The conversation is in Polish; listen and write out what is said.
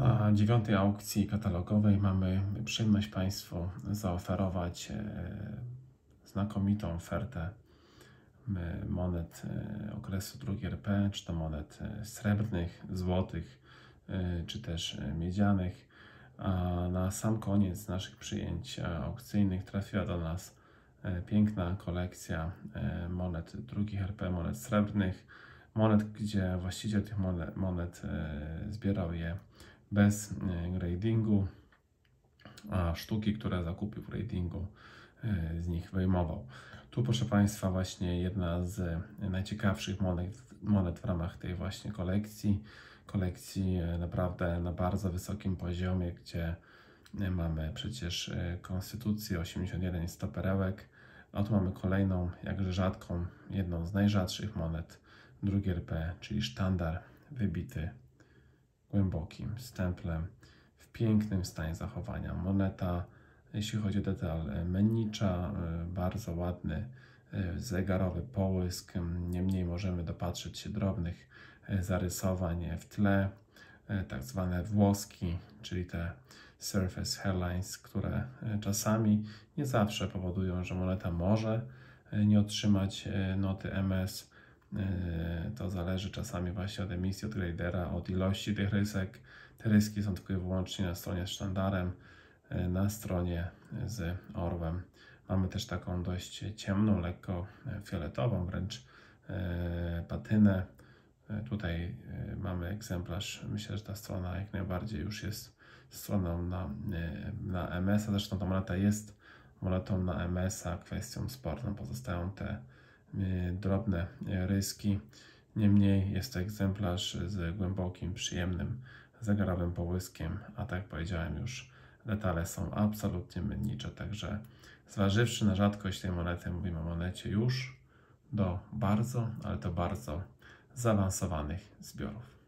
Na dziewiątej aukcji katalogowej mamy przyjemność Państwu zaoferować e, znakomitą ofertę e, monet e, okresu II RP, czy to monet srebrnych, złotych, czy też miedzianych. A na sam koniec naszych przyjęć aukcyjnych trafiła do nas piękna kolekcja monet II RP, monet srebrnych, monet, gdzie właściciel tych monet, monet zbierał je bez e, gradingu, a sztuki, które zakupił w gradingu, e, z nich wyjmował. Tu, proszę Państwa, właśnie jedna z najciekawszych monet, monet w ramach tej właśnie kolekcji. Kolekcji e, naprawdę na bardzo wysokim poziomie, gdzie mamy przecież Konstytucję 81 100 perełek, a tu mamy kolejną, jakże rzadką, jedną z najrzadszych monet drugiej RP, czyli sztandar wybity głębokim stemplem, w pięknym stanie zachowania. Moneta, jeśli chodzi o detal e, mennicza, e, bardzo ładny e, zegarowy połysk, niemniej możemy dopatrzeć się drobnych zarysowań w tle, tak zwane włoski, czyli te surface hairlines, które czasami, nie zawsze powodują, że moneta może nie otrzymać noty MS, E, to zależy czasami właśnie od emisji, od gradera, od ilości tych rysek. Te ryski są tylko i wyłącznie na stronie z sztandarem, e, na stronie z orłem. Mamy też taką dość ciemną, lekko fioletową wręcz e, patynę. Tutaj mamy egzemplarz. Myślę, że ta strona jak najbardziej już jest stroną na, na MS-a. Zresztą ta moneta jest monetą na MS-a, kwestią sporną. Pozostają te drobne ryski. Niemniej jest to egzemplarz z głębokim, przyjemnym, zegarowym połyskiem, a tak powiedziałem już, detale są absolutnie mennicze, także zważywszy na rzadkość tej monety, mówimy o monecie już do bardzo, ale to bardzo zaawansowanych zbiorów.